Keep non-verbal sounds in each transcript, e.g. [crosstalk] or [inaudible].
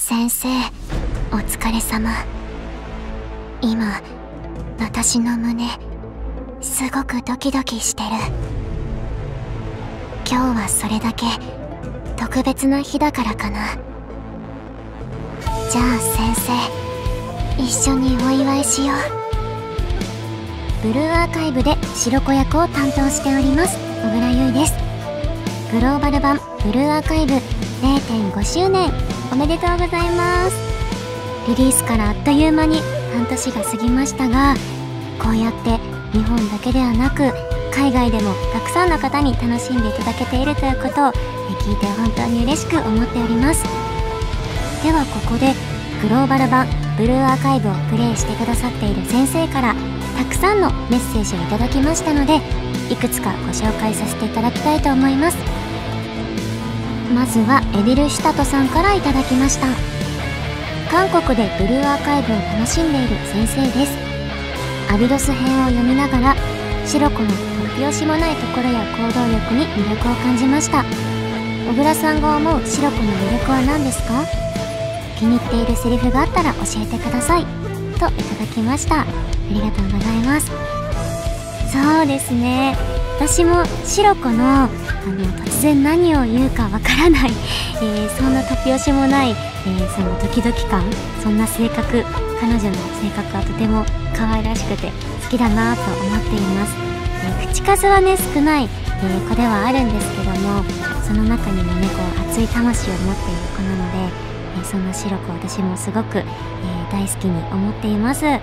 先生お疲れ様。今私の胸すごくドキドキしてる。今日はそれだけ特別な日だからかな。じゃあ先生一緒にお祝いしよう。ブルーアーカイブで白子役を担当しております小倉優衣です。グローバル版ブルーアーカイブ0.5周年。おめでとうございます。リリースからあっという間に半年が過ぎましたがこうやって日本だけではなく海外でもたくさんの方に楽しんでいただけているということを聞いて本当に嬉しく思っております。ではここでグローバル版ブルーアーカイブをプレイしてくださっている先生からたくさんのメッセージをいただきましたのでいくつかご紹介させていただきたいと思います。まずはエディル・シュタトさんからいただきました。韓国でブルーアーカイブを楽しんでいる先生です。アビロス編を読みながらシロコの突拍子もないところや行動力に魅力を感じました。小倉さんが思うシロコの魅力は何ですか？気に入っているセリフがあったら教えてください。といただきました。ありがとうございます。そうですね。私もシロコのあの突然何を言うかわからない、[laughs] えー、そんな突拍子もない、えー、そのドキドキ感そんな性格彼女の性格はとても可愛らしくて好きだなと思っています、えー、口数はね少ない、えー、子ではあるんですけどもその中にもねこう熱い魂を持っている子なので、え、そんな白子私もすごく、え大好きに思っています、え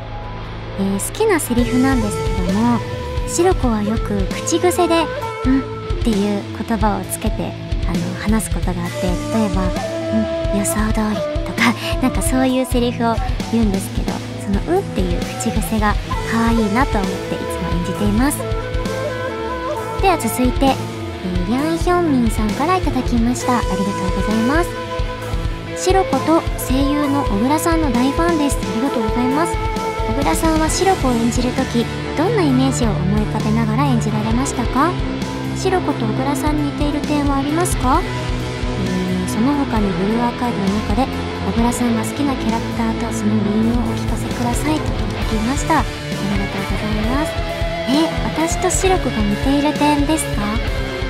好きなセリフなんですけども白子はよく口癖で「うん」っていう言葉をつけてあの話すことがあって例えば「うん、予想通り」とか [laughs] なんかそういうセリフを言うんですけどその「うん」っていう口癖が可愛いなと思っていつも演じています。では続いて、えー、リャンヒョンミンさんから頂きました。ありがとうございます。白子と声優の小倉さんの大ファンです。ありがとうございます。小倉さんは白子を演じる時どんなイメージを思い浮かべながら演じられましたか？白子と小倉さんに似ている点はありますか？うんその他にブルーアーカイブの中で小倉さんが好きなキャラクターとその理由をお聞かせくださいといただきました。ありがとうございます。え私と白子が似ている点ですか？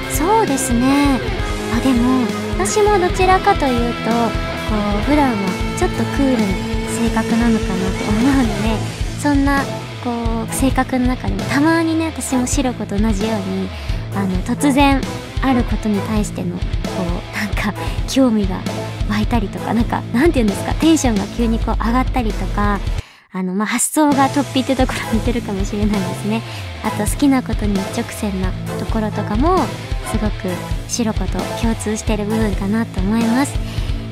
そうですね。あでも私もどちらかというとこう普段はちょっとクールな性格なのかなと思うのでそんなこう性格の中でもたまにね私も白子と同じようにあの突然あることに対してのこうなんか興味が湧いたりとかなんかなんて言うんですかテンションが急にこう上がったりとかあの、まあ、発想が突飛ってところ似てるかもしれないですね。あと好きなことに一直線なところとかもすごく白子と共通してる部分かなと思います。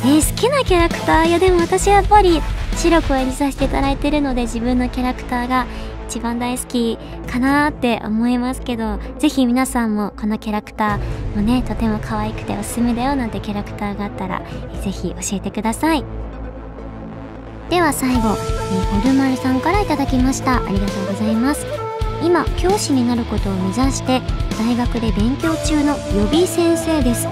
えー、好きなキャラクターいやでも私はやっぱり白子を演じさせていただいてるので自分のキャラクターが一番大好きかなって思いますけど是非皆さんもこのキャラクターもねとても可愛くておすすめだよなんてキャラクターがあったら是非教えてください。では最後、えホルマルさんから頂きました。ありがとうございます。今教師になることを目指して大学で勉強中の予備先生です。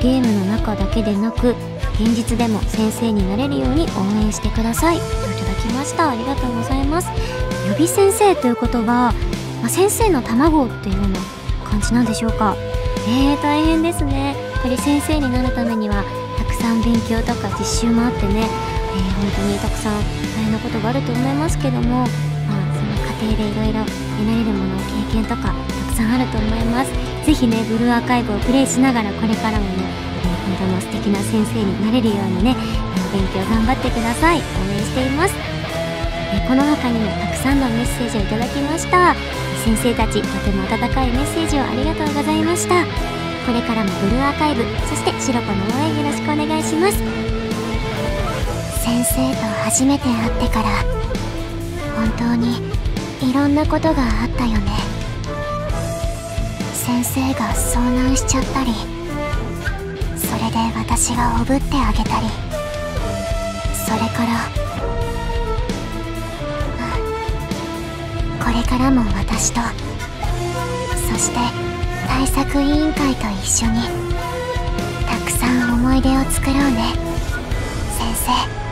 ゲームの中だけでなく現実でも先生になれるように応援してください。といただきました。ありがとうございます。予備先生ということは、まあ、先生の卵っていうような感じなんでしょうか？えー、大変ですね。やっぱり先生になるためにはたくさん勉強とか実習もあってね、えー、本当にたくさん大変なことがあると思いますけども、まあ、その過程でいろいろ得られるもの経験とかたくさんあると思います。是非ねブルーアーカイブをプレイしながらこれからもね、本当の素敵な先生になれるようにね勉強頑張ってください。応援しています。えこの他にもたくさんのメッセージをいただきました。先生たちとても温かいメッセージをありがとうございました。これからもブルーアーカイブそしてシロコの応援よろしくお願いします。先生と初めて会ってから本当にいろんなことがあったよね。先生が遭難しちゃったりそれで私がおぶってあげたり。それからこれからも私とそして対策委員会と一緒にたくさん思い出を作ろうね先生